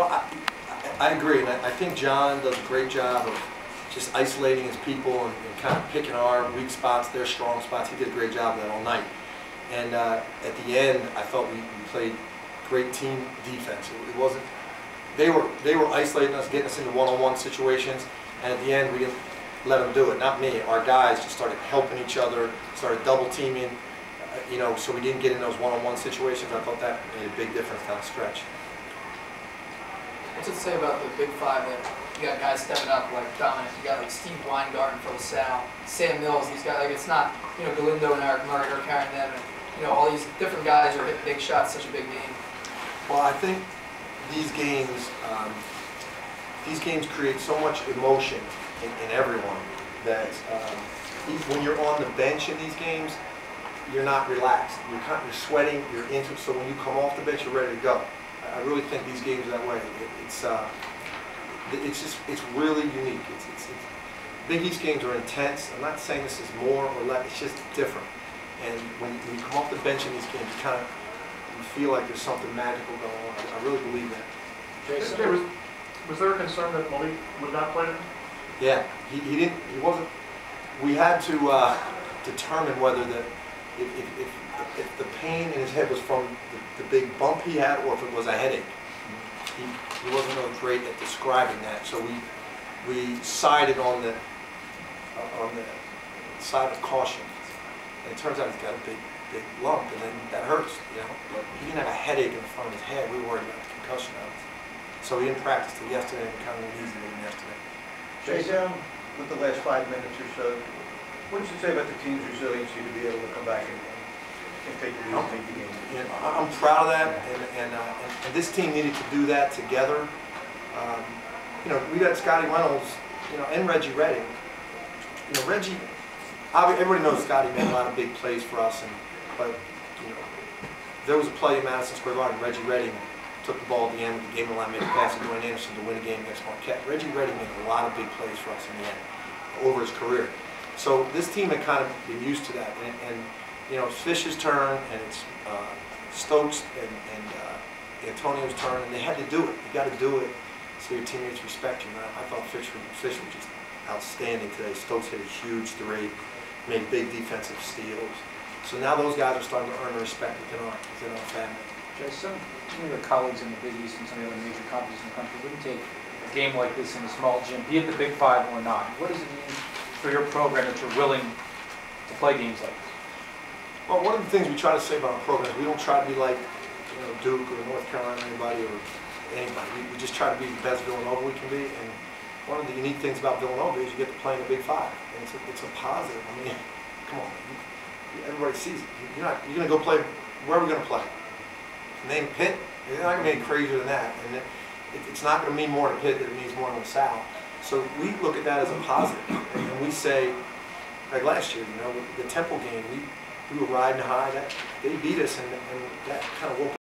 Well, I, I agree, and I, I think John does a great job of just isolating his people and, and kind of picking our weak spots, their strong spots. He did a great job of that all night. And uh, at the end, I felt we, we played great team defense. It, it wasn't. They were they were isolating us, getting us into one-on-one situations, and at the end, we let them do it. Not me. Our guys just started helping each other, started double teaming. Uh, you know, so we didn't get in those one-on-one situations. I thought that made a big difference down the stretch. It say about the big five that you got guys stepping up like Dominic, you got like Steve Weingarten for La Salle, Sam Mills, these guys, like it's not, you know, Galindo and Aaric Murray are carrying them, and, you know, all these different guys are hitting big shots, such a big game. Well, I think these games, um, these games create so much emotion in, in everyone that um, when you're on the bench in these games, you're not relaxed. You're kind, you're sweating. You're into. So when you come off the bench, you're ready to go. I really think these games are that way. It, it's uh, it's just it's really unique. It's, it's, it's Big East games are intense. I'm not saying this is more or less. It's just different. And when, when you come off the bench in these games, you kind of you feel like there's something magical going on. I, I really believe that. Jason? Was, was there a concern that Maalik would not play? Yeah, he, he didn't, he wasn't, we had to uh, determine whether the, if, if, if, the pain in his head was from the, the big bump he had or if it was a headache. He, he wasn't really great at describing that, so we, we sided on the, uh, on the side of caution. And it turns out he's got a big, big lump, and then that hurts, you know. But he didn't have a headache in the front of his head, we worried about concussion of it. So he didn't practice till yesterday, and kind of easy with him yesterday. With the last five minutes or so, what does it say about the team's resiliency to be able to come back and, and take the lead and the game? I'm proud of that, and, and, uh, and- and this team needed to do that together. Um, You know, we got Scotty Reynolds, you know, and Reggie Redding. You know, Reggie, everybody knows Scotty made a lot of big plays for us, and, but, you know, there was a play in Madison Square Garden, Reggie Redding took the ball at the end of the game line, made a pass to Dwayne Anderson to win a game against Marquette. Reggie Redding made a lot of big plays for us in the end, over his career. So this team had kind of been used to that, and, and you know, Fish's turn, and it's uh, Stokes and, and uh, Antonio's turn, and they had to do it. You got to do it so your teammates respect you. And I, I thought Fish, Fish was just outstanding today. Stokes hit a huge three, made big defensive steals. So now those guys are starting to earn respect within our, within our family. Jay, some, some of your colleagues in the Big East and some of the other major conferences in the country wouldn't take a game like this in a small gym, be it the Big Five or not. What does it mean for your program that you're willing to play games like this? Well, one of the things we try to say about our program is we don't try to be like, you know, Duke or North Carolina, or anybody, or anybody. We, we just try to be the best Villanova we can be. And one of the unique things about Villanova is you get to play in the Big Five, and it's a, it's a positive. I mean, come on, you, everybody sees it. You're not, you're going to go play. Where are we going to play? Name Pitt. It's not going to be any crazier than that, and it, it, it's not going to mean more to Pitt than it means more to La Salle. So we look at that as a positive, and, we say, like last year, you know, the Temple game, we we were riding high. That they beat us, and, and that kind of woke